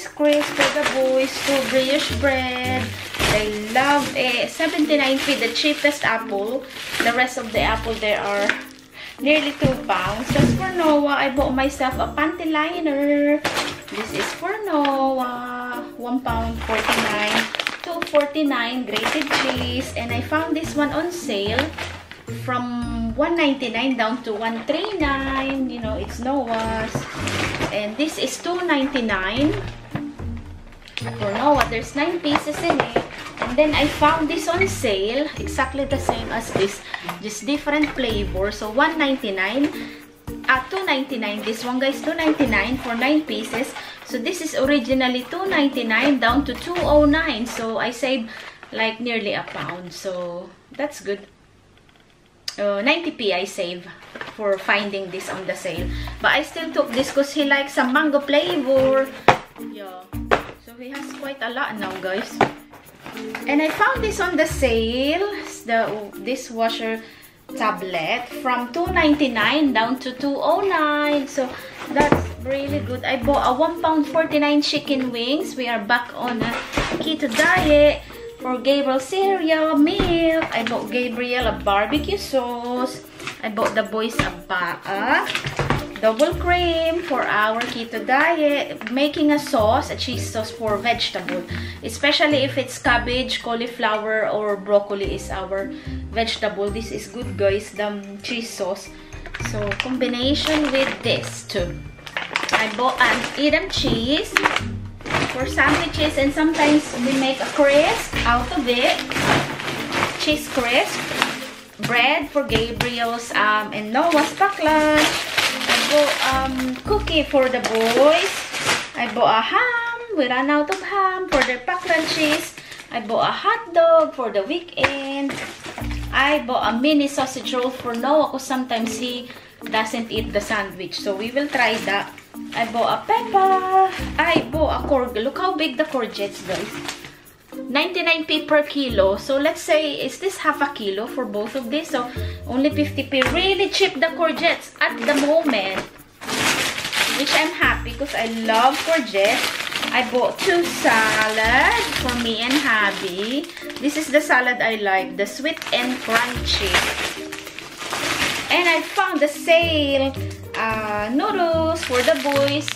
guys, crisp for the boys, two brioche bread. They love it. 79p, the cheapest apple. The rest of the apple there are nearly 2 pounds. Just for Noah, I bought myself a panty liner. This is for Noah. 1 pound 49. 2.49 grated cheese. And I found this one on sale from 1.99 down to 1.39. You know, it's Noah's. And this is 2.99 for Noah. There's 9 pieces in it. And then I found this on sale. Exactly the same as this. Just different flavor. So 1.99 at 2.99 this one guys 2.99 for 9 pieces so this is originally 2.99 down to 2.09 so I saved like nearly a pound so that's good uh, 90p I save for finding this on the sale but I still took this because he likes some mango flavor yeah he has quite a lot now guys. And I found this on the sale the dishwasher tablet from 2.99 down to 2.09 so that's really good. I bought a 1 pound 49 chicken wings. We are back on a keto diet for gabriel cereal milk. I bought gabriel a barbecue sauce. I bought the boys a baa double cream for our keto diet making a sauce a cheese sauce for vegetable. Especially if it's cabbage cauliflower or broccoli is our vegetable. This is good guys the cheese sauce. So combination with this too. I bought an edam cheese for sandwiches and sometimes we make a crisp out of it cheese crisp bread for gabriel's um and noah's I bought um, cookie for the boys. I bought a ham. We ran out of ham for their pack lunches. I bought a hot dog for the weekend. I bought a mini sausage roll for Noah because sometimes he doesn't eat the sandwich. So we will try that. I bought a pepper. I bought a corg. Look how big the courgettes, guys. 99p per kilo. So let's say, is this half a kilo for both of these? So only 50p. Really cheap the courgettes at the moment. Which I'm happy because I love courgette. I bought two salads for me and hubby. This is the salad I like. The sweet and crunchy. And I found the sale uh, noodles for the boys.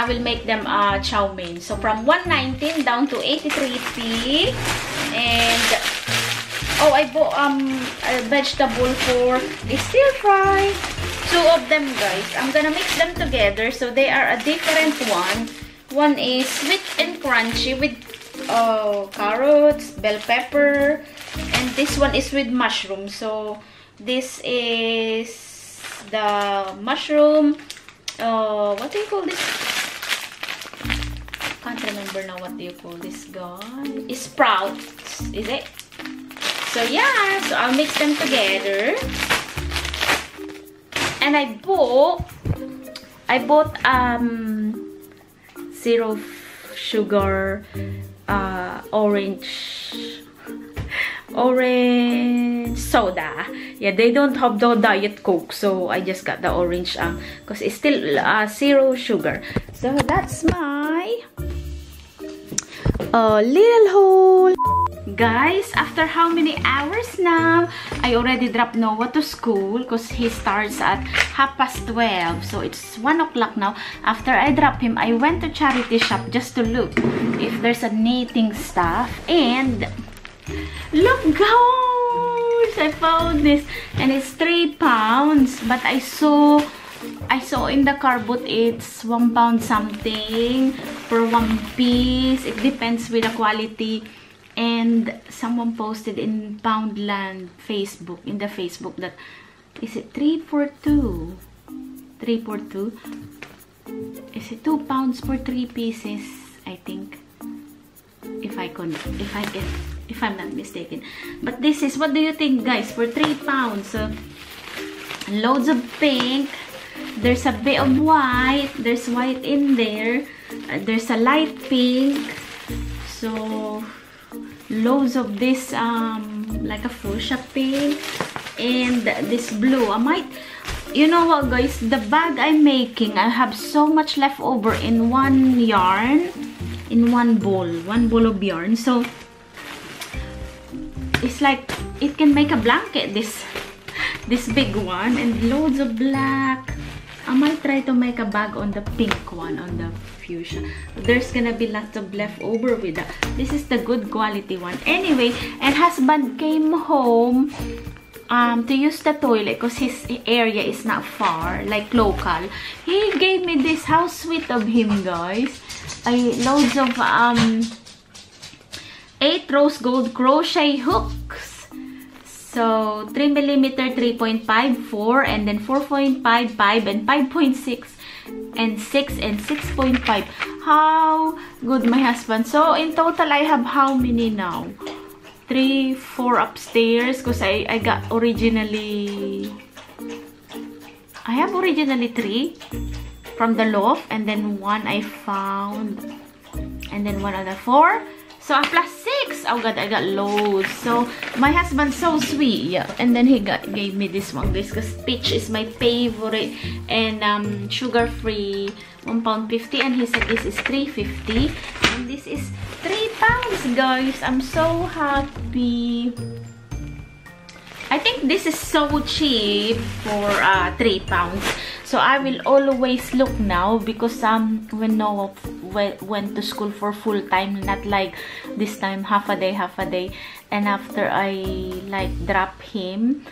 I will make them uh, chow mein. So from 119 down to 83p. And oh, I bought um a vegetable for a stir fry. Two of them, guys. I'm gonna mix them together so they are a different one. One is sweet and crunchy with uh, carrots, bell pepper, and this one is with mushroom. So this is the mushroom. Uh, what do you call this? Remember now what do you call this guy? It's sprouts is it? So yeah so i'll mix them together. And i bought i bought um zero sugar uh orange orange soda. Yeah they don't have the diet coke so i just got the orange um because it's still uh, zero sugar. So that's my uh, little hole. Guys after how many hours now i already dropped noah to school because he starts at half past 12 so it's one o'clock now. After i dropped him i went to charity shop just to look if there's a knitting stuff. And Look guys! I found this. And it's 3 pounds but I saw I saw in the car boot it's 1 pound something for one piece. It depends with the quality and someone posted in Poundland Facebook in the Facebook that is it 3 for 2 3 for 2 is it 2 pounds for 3 pieces, I think. If I can, if I can, if I'm not mistaken. But this is, what do you think guys, for 3 pounds? Uh, loads of pink. There's a bit of white. There's white in there. Uh, there's a light pink. So, loads of this, um, like a fuchsia pink. And this blue. I might, you know what guys, the bag I'm making, I have so much left over in one yarn. In one bowl. One bowl of yarn. So, it's like, it can make a blanket, this this big one and loads of black I might try to make a bag on the pink one on the fuchsia there's gonna be lots of leftover with that this is the good quality one anyway and husband came home um, to use the toilet because his area is not far, like local. He gave me this. How sweet of him, guys. I loads of um, 8 rose gold crochet hooks. So, 3 millimeter, 3.54, and then 4.55, and 5.6, and 6, and 6.5. How good, my husband. So, in total, I have how many now? 3, 4 upstairs, because I, I got originally... I have originally 3 from the loft, and then one I found, and then one other 4. So, a plus Oh God, I got loads. So, my husband's so sweet. Yeah. And then he got gave me this one. This because peach is my favorite. And um, sugar-free. one pound fifty. And he said this is 350 And this is 3 pounds, guys. I'm so happy. I think this is so cheap for uh, 3 pounds. So I will always look now because um when Noah went to school for full time, not like this time half a day, half a day. And after I like drop him,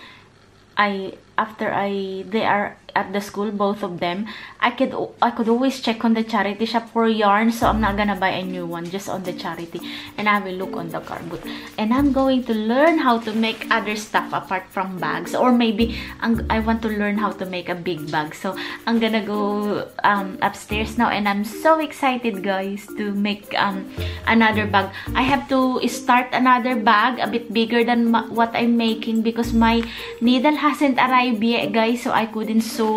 I after I they are at the school, both of them, I could I could always check on the charity shop for yarn. So I'm not gonna buy a new one, just on the charity. And I will look on the cardboard. And I'm going to learn how to make other stuff apart from bags. Or maybe I'm, I want to learn how to make a big bag. So I'm gonna go um, upstairs now. And I'm so excited, guys, to make um, another bag. I have to start another bag a bit bigger than what I'm making because my needle hasn't arrived yet, guys. So I couldn't sew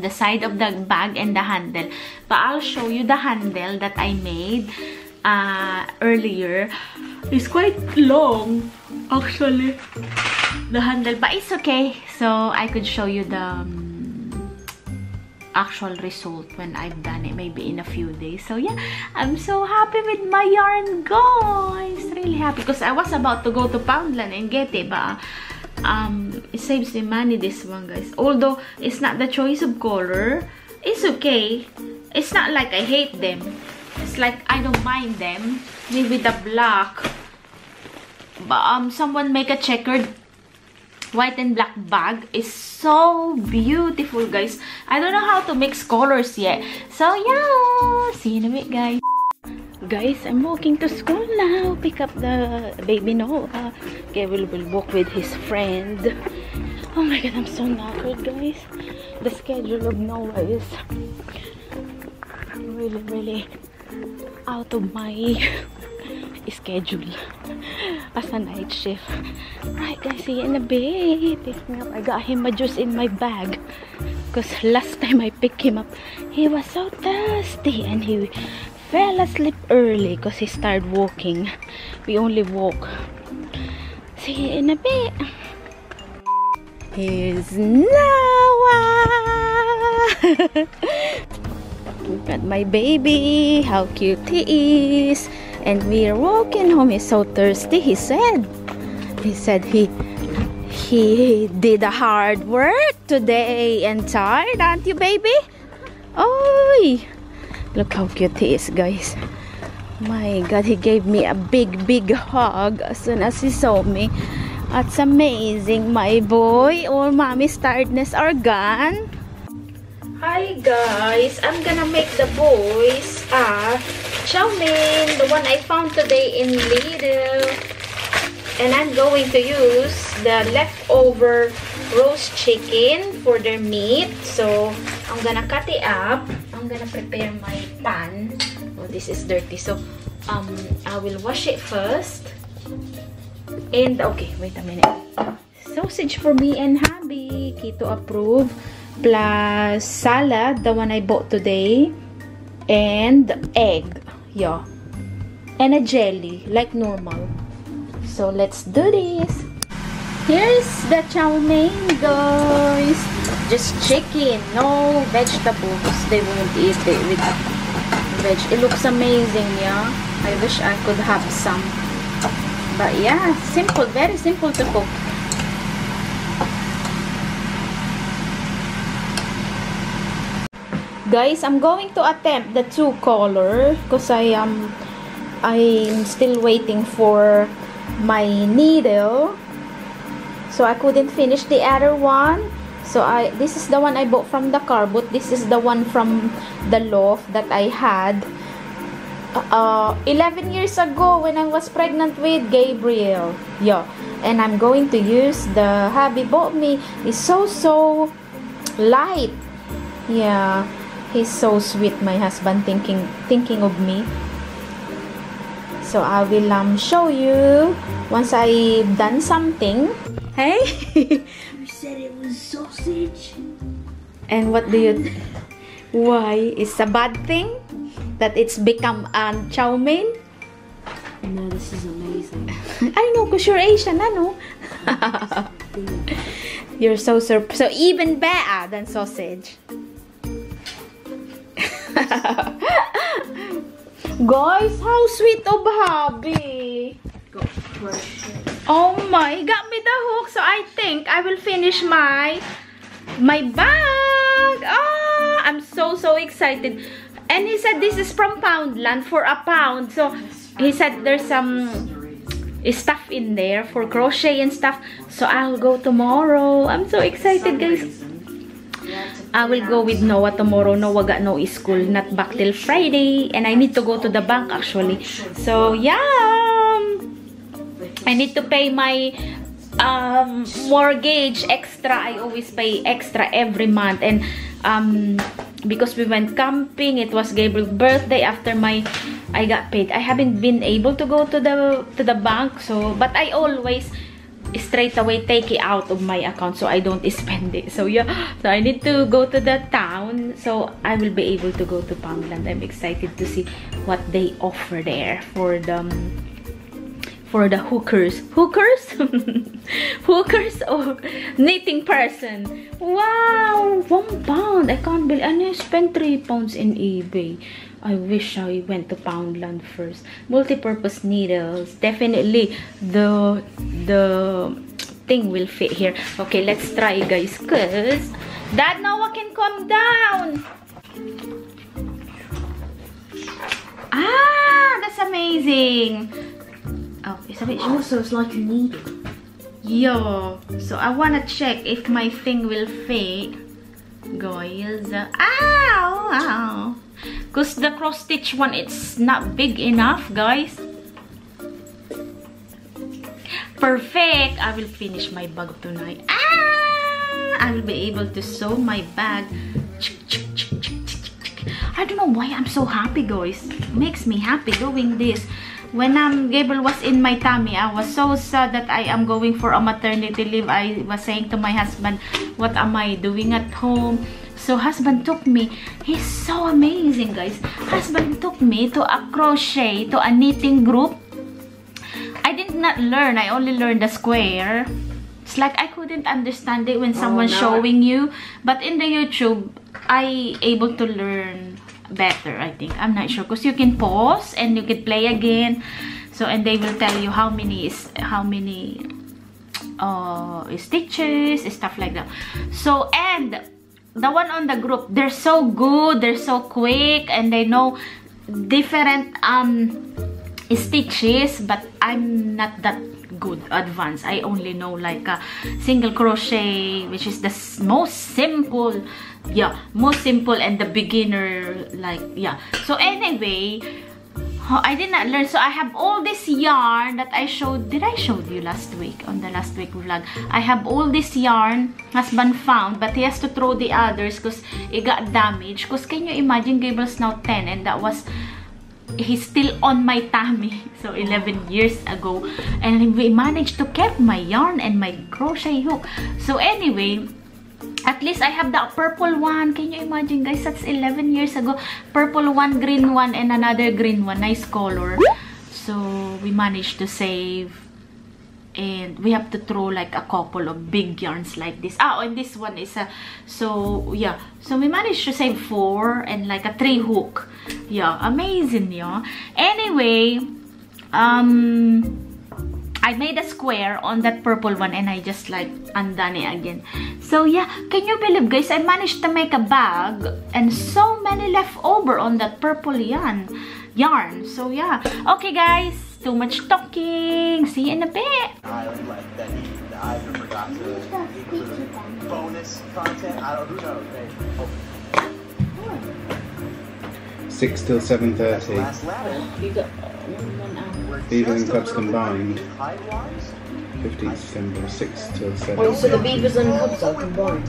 the side of the bag and the handle. But I'll show you the handle that I made uh, earlier. It's quite long, actually, the handle. But it's okay. So, I could show you the um, actual result when I've done it. Maybe in a few days. So, yeah. I'm so happy with my yarn, guys. Really happy. Because I was about to go to Poundland and get it. But um, it saves me money this one guys. Although it's not the choice of color. It's okay. It's not like I hate them. It's like I don't mind them. Maybe the black. But um someone make a checkered white and black bag is so beautiful guys. I don't know how to mix colors yet. So yeah. See you in a bit guys guys i'm walking to school now. Pick up the baby noah. Okay we'll, we'll walk with his friend. Oh my god i'm so knackered guys. The schedule of noah is really really out of my schedule as a night shift. Right guys see you in a bit picking up. I got him a juice in my bag because last time i picked him up he was so thirsty and he fell asleep early because he started walking. We only walk. See you in a bit. Here's Noah! Look at my baby, how cute he is. And we're walking home. He's so thirsty, he said. He said he he did a hard work today and tired, aren't you, baby? Oi! Look how cute he is, guys. My God, he gave me a big, big hug as soon as he saw me. That's amazing, my boy. All mommy's tiredness are gone. Hi, guys. I'm gonna make the boys a chow mein, the one I found today in Lidl. And I'm going to use the leftover roast chicken for their meat. So, I'm gonna cut it up. I'm gonna prepare my pan. Oh, this is dirty. So, um, I will wash it first. And, okay, wait a minute. Sausage for me and hubby. Keto approve. Plus salad, the one I bought today. And egg. Yeah. And a jelly, like normal. So, let's do this. Here's the chow mein, guys. Just chicken, no vegetables. They won't eat it with veg. It looks amazing, yeah. I wish I could have some. But yeah, simple, very simple to cook. Guys, I'm going to attempt the two color because I am I'm still waiting for my needle so I couldn't finish the other one. So I this is the one I bought from the car but this is the one from the loft that I had uh, 11 years ago when I was pregnant with Gabriel. Yeah. And I'm going to use the hubby. Bought me. It's so so light. Yeah. He's so sweet my husband thinking thinking of me. So I will um, show you once I've done something Hey? You said it was sausage. and what do you... Why? It's a bad thing? That it's become um, chow mein? No, this is amazing. I know, because you're Asian, ano? you're so sur- So even better than sausage. Guys, how sweet of hubby. Got crushed. Oh my, he got me the hook. So I think I will finish my my bag. Ah, I'm so so excited. And he said this is from Poundland for a pound. So he said there's some stuff in there for crochet and stuff. So I'll go tomorrow. I'm so excited, guys. I will go with Noah tomorrow. Noah got no school, not back till Friday. And I need to go to the bank actually. So, yeah. I need to pay my um, mortgage extra. I always pay extra every month. And um, because we went camping, it was Gabriel's birthday after my I got paid. I haven't been able to go to the to the bank. So, but I always straight away take it out of my account so I don't spend it. So yeah, so I need to go to the town so I will be able to go to Poundland. I'm excited to see what they offer there for the for the hookers. Hookers? hookers or knitting person. Wow! One pound! I can't believe. I spent three pounds in eBay. I wish I went to Poundland first. Multi-purpose needles. Definitely the the thing will fit here. Okay, let's try guys. Cause Dad Noah can come down. Ah, that's amazing. Oh, it's a bit short. Also, it's like a needle. Yo, so I wanna check if my thing will fit. Guys, ow, ow. Cause the cross stitch one, it's not big enough, guys. Perfect. I will finish my bag tonight. Ah, I will be able to sew my bag. I don't know why I'm so happy, guys. Makes me happy doing this when um, Gabriel was in my tummy, I was so sad that I am going for a maternity leave. I was saying to my husband, what am I doing at home? So husband took me. He's so amazing, guys. Husband took me to a crochet, to a knitting group. I did not learn. I only learned the square. It's like I couldn't understand it when someone's no. showing you. But in the YouTube, I able to learn better i think. I'm not sure. Because you can pause and you can play again. So and they will tell you how many is how many uh stitches stuff like that. So and the one on the group they're so good they're so quick and they know different um stitches but i'm not that good advanced. I only know like a single crochet which is the most simple yeah most simple and the beginner like yeah so anyway I did not learn. So I have all this yarn that I showed. Did I show you last week on the last week vlog? I have all this yarn husband found, but he has to throw the others because it got damaged. Because can you imagine Gabriel's now 10 and that was he's still on my tummy so 11 years ago and we managed to keep my yarn and my crochet hook so anyway at least I have the purple one. Can you imagine guys? That's 11 years ago. Purple one, green one, and another green one. Nice color. So, we managed to save. And we have to throw like a couple of big yarns like this. Ah, and this one is a... So, yeah. So, we managed to save four and like a three hook. Yeah, amazing, yeah. Anyway, um... I made a square on that purple one and I just like undone it again. So yeah, can you believe guys, I managed to make a bag and so many left over on that purple yarn. yarn. So yeah, okay guys, too much talking. See you in a bit. Island left that he, the Ivan forgot to include bonus content. I don't who knows. Hey, oh, 6 till 7.30. last ladder. You got one hour. Beavers and Cubs combined. 15th December, 6 till 7. Oh, so the beavers and cubs are combined.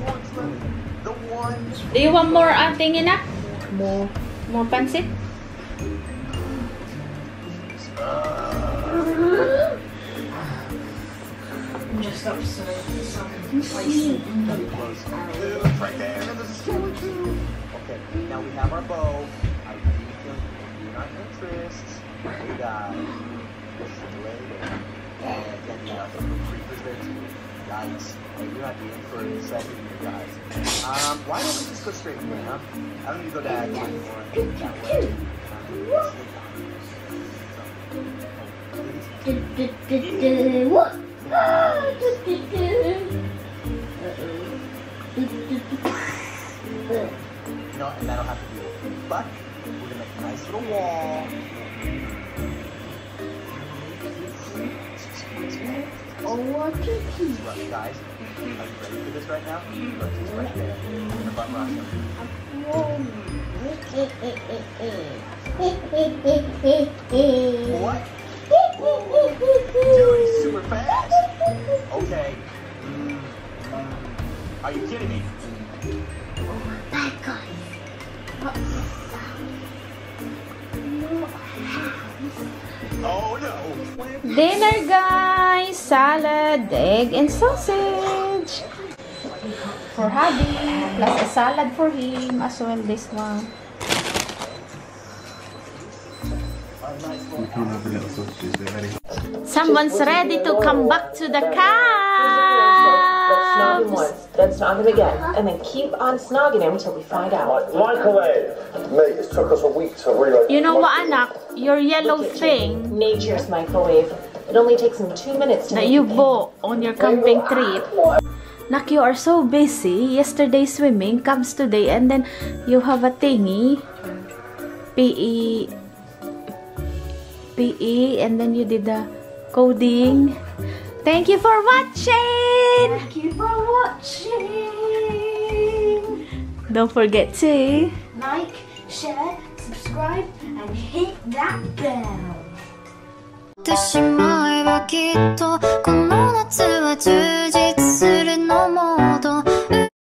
Do you want more uh, thing enough? More. More pancit? I'm just upset. right there. And there's a skeleton. Okay, now we have our bow. I think our interests. We got this later. And then you got some creepers there too. Yikes. Hey, you might be in for a second here, guys. Um, why don't we just go straight here, huh? I don't need to go way anymore. That way. And that'll have to. But we're gonna make a nice little wall. Oh, key. Guys. Are you ready for this right now? Rush is right there. Gonna button rush him. What? Dude, he's super fast. Okay. Are you kidding me? Dinner guys! Salad, egg, and sausage! For hubby, plus a salad for him as well this one. We can't have the little sausages, they're very hot. Someone's ready to come back to the car! Let's snog him couch. once, then snog him again, and then keep on snogging him until we find out. Microwave. Mate, it took us a week to reload. You know what, anak? Your yellow thing Nature's microwave. It only takes him two minutes to that make you bought on your camping trip. Nak, you are so busy. Yesterday swimming, comes today, and then you have a thingy. PE. PE, and then you did the coding. Thank you for watching! Thank you for watching. Don't forget to Like, share, subscribe, ってしまえばきっとこの夏は充実するのも